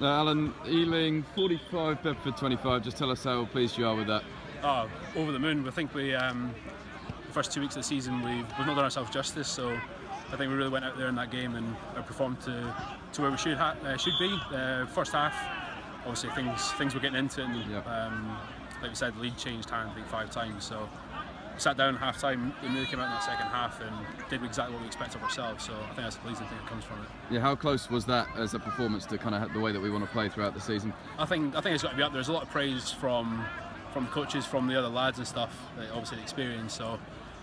Now, Alun, Ealing 45, Bedford 25. Just tell us how pleased you are with that. Oh, over the moon. We think we, um, the first two weeks of the season, we've, we've not done ourselves justice. So I think we really went out there in that game and performed to, to where we should ha- uh, should be. Uh, first half, obviously things things were getting into it, and Yep. um, like we said, the lead changed hands I think five times. So sat down half time and really came out in that second half and did exactly what we expect of ourselves. So I think that's the pleasing thing that comes from it. Yeah, how close was that as a performance to kind of the way that we want to play throughout the season? I think I think it's got to be up. There's a lot of praise from from coaches, from the other lads and stuff. Obviously, the experience. So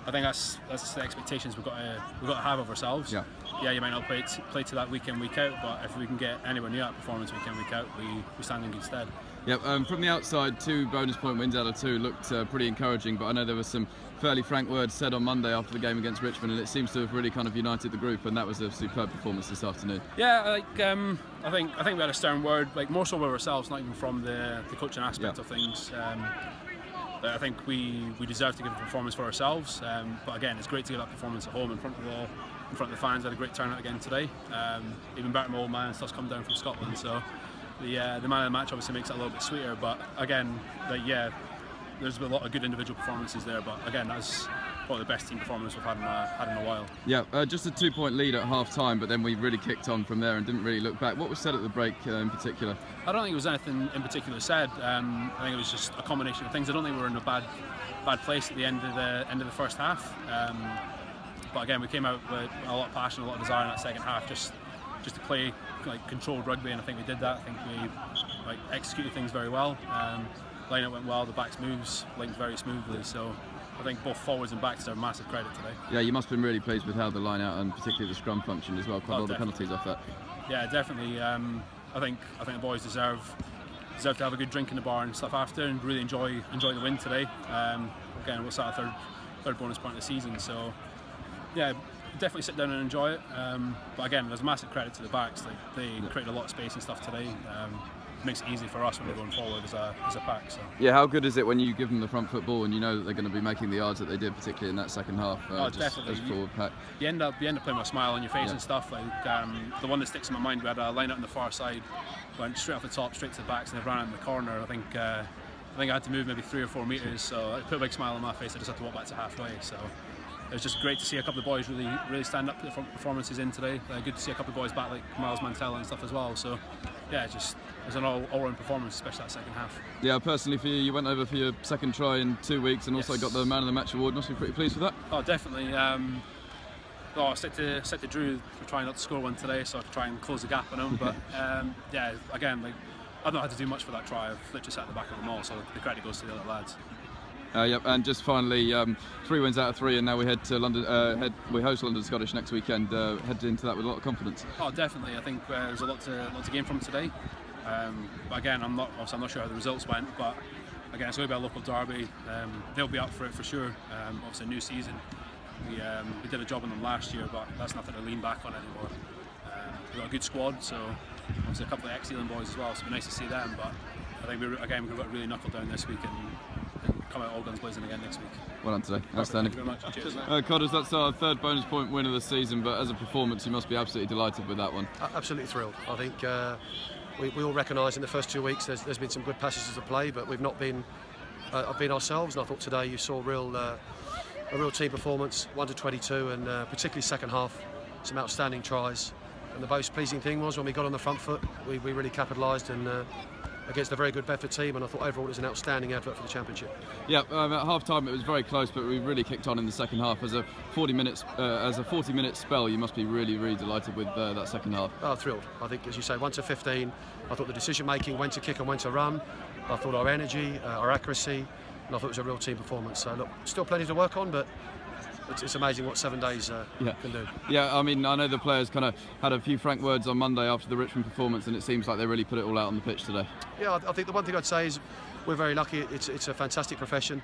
I think that's that's the expectations we've got to we've got to have of ourselves. Yeah. Yeah, you might not play t- play to that week in week out, but if we can get anywhere near that performance week in week out, we, we stand in good stead. Yep, um, from the outside, two bonus point wins out of two looked uh, pretty encouraging, but I know there were some fairly frank words said on Monday after the game against Richmond, and it seems to have really kind of united the group, and that was a superb performance this afternoon. Yeah, like um, I think I think we had a stern word, like more so with ourselves, not even from the, the coaching aspect Yeah. of things. Um, I think we, we deserve to give a performance for ourselves. Um, but again, it's great to give that performance at home in front of the in front of the fans. Had a great turnout again today. Um, even better, my old man stuff's come down from Scotland, so the uh, the man of the match obviously makes it a little bit sweeter. But again, like, yeah, there's a lot of good individual performances there. But again, that's probably the best team performance we've had in a, had in a while. Yeah, uh, just a two point lead at half time, but then we really kicked on from there and didn't really look back. What was said at the break uh, in particular? I don't think it was anything in particular said. Um, I think it was just a combination of things. I don't think we were in a bad, bad place at the end of the end of the first half. Um, but again, we came out with a lot of passion, a lot of desire in that second half, just just to play like controlled rugby, and I think we did that. I think we like executed things very well. Um, line-up went well, the backs moves linked very smoothly. So I think both forwards and backs are massive credit today. Yeah, you must have been really pleased with how the line out and particularly the scrum functioned as well. Quite a Oh, lot of penalties off that. Yeah, definitely. Um, I think I think the boys deserve deserve to have a good drink in the bar and stuff after, and really enjoy enjoy the win today. Um, again, what's that third third bonus point of the season? So yeah, definitely sit down and enjoy it. Um, but again, there's massive credit to the backs. Like they created a lot of space and stuff today. Um, makes it easy for us when we're going forward as a as a pack. So. Yeah, how good is it when you give them the front football and you know that they're going to be making the yards that they did, particularly in that second half? Uh, Oh, definitely. As forward pack. you end up you end up playing with a smile on your face Yeah. and stuff. Like um, the one that sticks in my mind, we had a line out on the far side, went straight off the top, straight to the backs, and they ran out in the corner. I think uh, I think I had to move maybe three or four meters, so it put a big smile on my face. I just had to walk back to halfway. So it was just great to see a couple of boys really really stand up to the performances in today. Uh, good to see a couple of boys back like Miles Mantella and stuff as well. So yeah, just it was an all all round performance, especially that second half. Yeah, personally for you, you went over for your second try in two weeks and also Yes. got the man of the match award. Must be pretty pleased with that. Oh, definitely. Um, oh, I said to said to Drew to try not to score one today, so I could try and close the gap on him. But um, yeah, again, like I've not had to do much for that try. I've literally sat at the back of the maul, so the credit goes to the other lads. Uh, yep, and just finally, um, three wins out of three, and now we head to London. Uh, head, we host London Scottish next weekend. Uh, head into that with a lot of confidence. Oh, definitely. I think uh, there's a lot to lot to gain from today. Um, but again, I'm not obviously I'm not sure how the results went, but again, it's going to be a local derby. Um, they'll be up for it for sure. Um, obviously, a new season. We, um, we did a job on them last year, but that's nothing to lean back on anymore. Um, we've got a good squad, so obviously a couple of ex-Ealing boys as well, so it'll be nice to see them. But I think we're again we've got to really knuckle down this week and, and come out all guns blazing again next week. Well done today. Thank Outstanding. you very much. Cheers. Uh, Codders, that's our third bonus point win of the season, but as a performance, you must be absolutely delighted with that one. Absolutely thrilled. I think uh, we, we all recognise in the first two weeks there's, there's been some good passages of play, but we've not been uh, been ourselves. And I thought today you saw real uh, a real team performance, one to 22, and uh, particularly second half, some outstanding tries. And the most pleasing thing was when we got on the front foot, we, we really capitalised and. Against a very good Bedford team, and I thought overall it was an outstanding advert for the championship. Yeah, um, at half time it was very close, but we really kicked on in the second half. As a 40 minutes, uh, as a 40 minute spell, you must be really, really delighted with uh, that second half. Oh, thrilled. I think, as you say, 1 to 15, I thought the decision making, when to kick and when to run. I thought our energy, uh, our accuracy, and I thought it was a real team performance. So, look, still plenty to work on, but it's, it's amazing what seven days uh, Yeah. can do. Yeah, I mean, I know the players kind of had a few frank words on Monday after the Richmond performance, and it seems like they really put it all out on the pitch today. Yeah, I, I think the one thing I'd say is we're very lucky. It's, it's a fantastic profession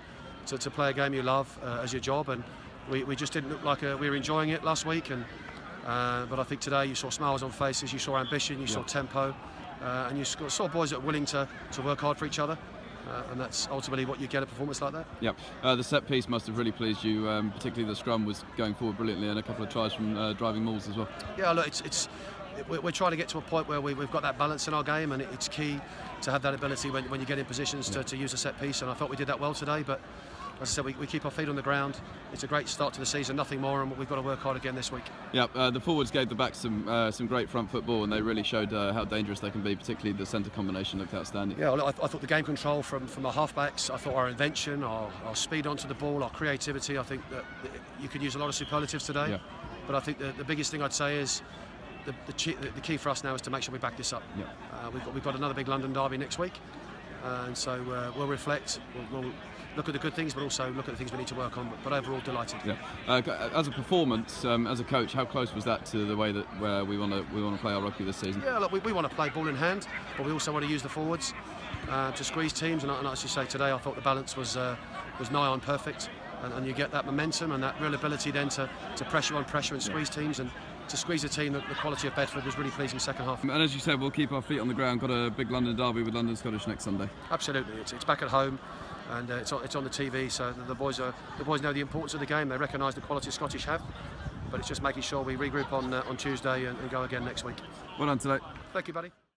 to, to play a game you love uh, as your job, and we, we just didn't look like uh we were enjoying it last week. And uh, but I think today you saw smiles on faces, you saw ambition, you saw tempo, uh, and you saw, saw boys that are willing to, to work hard for each other. Uh, and that's ultimately what you get a performance like that. Yep. Uh, the set piece must have really pleased you, um, particularly the scrum was going forward brilliantly, and a couple of tries from uh, driving mauls as well. Yeah, look, it's, it's we're, we're trying to get to a point where we, we've got that balance in our game, and it's key to have that ability when, when you get in positions to, to use a set piece. And I thought we did that well today, but as I said, we, we keep our feet on the ground. It's a great start to the season, nothing more, and we've got to work hard again this week. Yeah, uh, the forwards gave the backs some uh, some great front football, and they really showed uh, how dangerous they can be. Particularly the centre combination looked outstanding. Yeah, well, I, I, thought the game control from, from our halfbacks, I thought our invention, our, our speed onto the ball, our creativity. I think that you could use a lot of superlatives today. Yeah. But I think the, the biggest thing I'd say is the, the, the, key for us now is to make sure we back this up. Yeah. Uh, we've, got, we've got another big London derby next week, and so uh, we'll reflect. We'll, we'll, look at the good things, but also look at the things we need to work on. But, but overall, delighted. Yeah. Uh, as a performance, um, as a coach, how close was that to the way that where we want to we want to play our rugby this season? Yeah, look, we, we want to play ball in hand, but we also want to use the forwards uh, to squeeze teams. And, and, as you say today, I thought the balance was uh, was nigh on perfect. And, and, you get that momentum and that real ability then to, to pressure on pressure and squeeze yeah. teams and to squeeze a team, the, the, quality of Bedford was really pleasing second half. And as you said, we'll keep our feet on the ground. Got a big London derby with London Scottish next Sunday. Absolutely, it's, it's back at home and uh, it's, on, it's on the TV, so the, the, boys are the boys know the importance of the game. They recognise the quality Scottish have, but it's just making sure we regroup on uh, on Tuesday and, and go again next week. Well done today. Thank you, buddy.